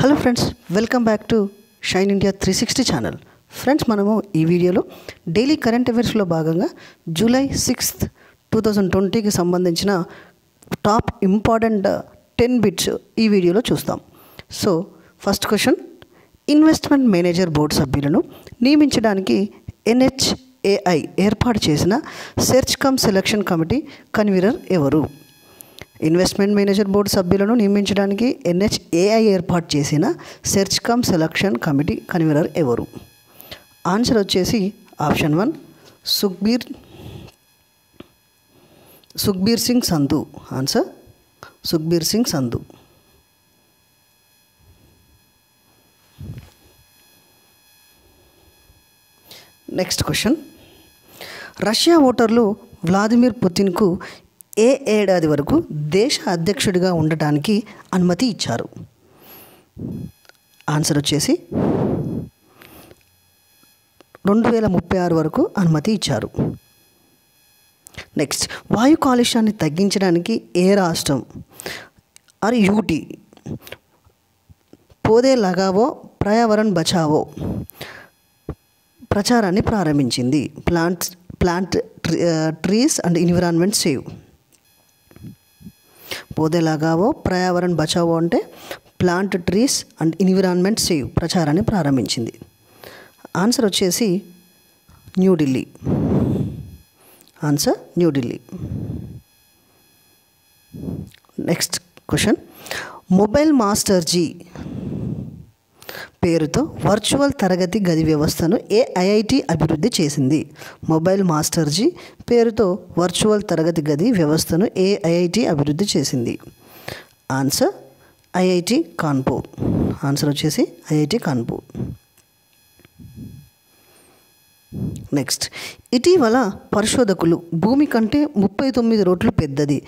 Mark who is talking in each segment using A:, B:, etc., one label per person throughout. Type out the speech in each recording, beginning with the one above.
A: Hello friends welcome back to Shine India three sixty channel. Friends మనము ఈ వీడియోలో daily current అఫైర్స్లో భాగంగా జూలై సిక్స్త్ టూ థౌజండ్ ట్వంటీకి సంబంధించిన టాప్ ఇంపార్టెంట్ టెన్ బిట్స్ ఈ వీడియోలో చూస్తాం. So first question investment manager board సభ్యులను నియమించడానికి ఎన్హెచ్ఏఐ ఏర్పాటు చేసిన search come selection committee convener ఎవరు? ఇన్వెస్ట్మెంట్ మేనేజర్ బోర్డు సభ్యులను నియమించడానికి ఎన్హెచ్ఏఐ ఏర్పాటు చేసిన search come selection committee convener ఎవరు? ఆన్సర్ వచ్చేసి option one Sukhbir Sukhbir Singh Sandhu. Answer Sukhbir Singh Sandhu. Next question. Russia ఓటర్లు వ్లాదిమిర్ పుతిన్కు ఏ ఏడాది వరకు దేశ అధ్యక్షుడిగా ఉండటానికి అనుమతి ఇచ్చారు. ఆన్సర్ వచ్చేసి రెండు వేల ముప్పై ఆరు వరకు అనుమతి ఇచ్చారు. నెక్స్ట్ వాయు కాలుష్యాన్ని తగ్గించడానికి ఏ రాష్ట్రం ఆర్ యూటీ పోదే లగావో పర్యావరణ్ బచావో ప్రచారాన్ని ప్రారంభించింది. Plants plant trees and environment save. Paudhe Lagao Paryavaran Bachao అంటే plant trees and environment save ప్రచారాన్ని ప్రారంభించింది. ఆన్సర్ వచ్చేసి New Delhi answer New Delhi next question. Mobile master ji పేరుతో వర్చువల్ తరగతి గది వ్యవస్థను ఏఐఐటి అభివృద్ధి చేసింది. మొబైల్ మాస్టర్జీ పేరుతో వర్చువల్ తరగతి గది వ్యవస్థను ఏఐఐటి అభివృద్ధి చేసింది. Answer IIT Kanpur. ఆన్సర్ వచ్చేసి ఐఐటి కాన్పూర్. నెక్స్ట్ ఇటీవల పరిశోధకులు భూమి కంటే ముప్పై తొమ్మిది రోట్లు పెద్దది.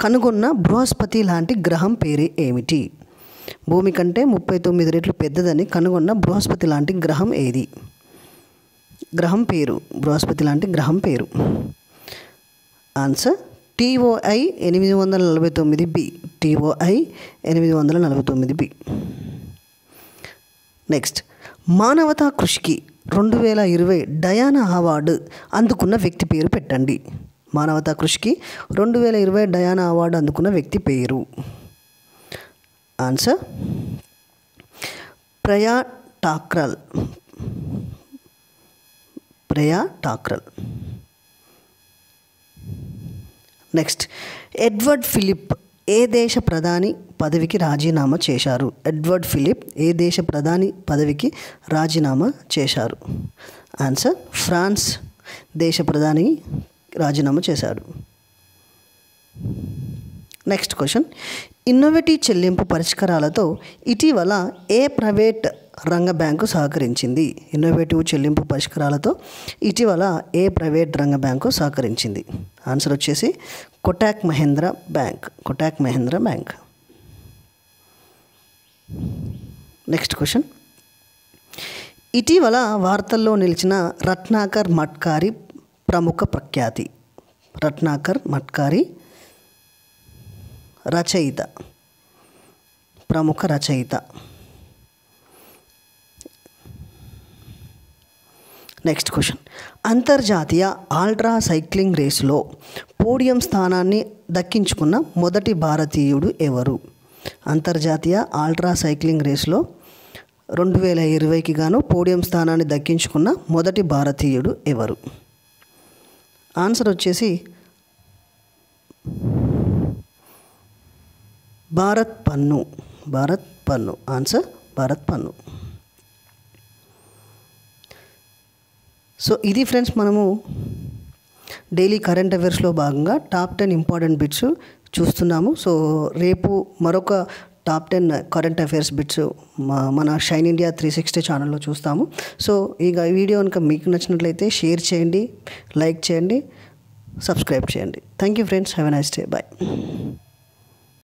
A: కనుగొన్న బృహస్పతి లాంటి గ్రహం పేరు ఏమిటి? భూమి కంటే ముప్పై తొమ్మిది రెట్లు పెద్దదని కనుగొన్న బృహస్పతి లాంటి గ్రహం ఏది? గ్రహం పేరు. బృహస్పతి లాంటి గ్రహం పేరు. ఆన్సర్ టీఓఐ ఎనిమిది వందల నలభై తొమ్మిది బి. టీఓఐ ఎనిమిది వందల నలభై తొమ్మిది బి. నెక్స్ట్ మానవతా కృషికి రెండు వేల ఇరవై డయానా అవార్డు అందుకున్న వ్యక్తి పేరు పెట్టండి. మానవతా కృషికి రెండు వేల ఇరవై డయానా అవార్డు అందుకున్న వ్యక్తి పేరు. Answer Priya Takral Priya Takral next Edward Philippe ఏ దేశ ప్రధాని పదవికి రాజీనామా చేశారు? ఎడ్వర్డ్ ఫిలిప్ ఏ దేశ ప్రధాని పదవికి రాజీనామా చేశారు? ఆన్సర్ ఫ్రాన్స్ దేశ ప్రధాని రాజీనామా చేశారు. నెక్స్ట్ క్వశ్చన్ ఇన్నోవేటివ్ చెల్లింపు పరిష్కారాలతో ఇటీవల ఏ ప్రైవేట్ రంగ బ్యాంకు సహకరించింది? ఇన్నోవేటివ్ చెల్లింపు పరిష్కారాలతో ఇటీవల ఏ ప్రైవేట్ రంగ బ్యాంకు సహకరించింది? ఆన్సర్ వచ్చేసి Kotak Mahindra bank. Kotak Mahindra bank. Next question. ఇటీవల వార్తల్లో నిలిచిన రత్నాకర్ మట్కారి ప్రముఖ ప్రఖ్యాతి. రత్నాకర్ మట్కారి రచయిత. ప్రముఖ రచయిత. నెక్స్ట్ క్వశ్చన్ అంతర్జాతీయ ఆల్ట్రా సైక్లింగ్ రేసులో పోడియం స్థానాన్ని దక్కించుకున్న మొదటి భారతీయుడు ఎవరు? అంతర్జాతీయ ఆల్ట్రా సైక్లింగ్ రేసులో రెండు వేల ఇరవైకి గాను పోడియం స్థానాన్ని దక్కించుకున్న మొదటి భారతీయుడు ఎవరు? ఆన్సర్ వచ్చేసి భారత్ పన్ను భారత్ పన్ను ఆన్సర్ భారత్ పన్ను. సో ఇది ఫ్రెండ్స్ మనము డైలీ కరెంట్ అఫైర్స్లో భాగంగా టాప్ టెన్ ఇంపార్టెంట్ బిట్స్ చూస్తున్నాము. సో రేపు మరొక top ten current affairs bits మన షైన్ ఇండియా త్రీ సిక్స్టీ ఛానల్లో చూస్తాము. సో ఇక ఈ వీడియో కనుక మీకు నచ్చినట్లయితే షేర్ చేయండి లైక్ చేయండి సబ్స్క్రైబ్ చేయండి. Thank you friends. Have a nice day. Bye.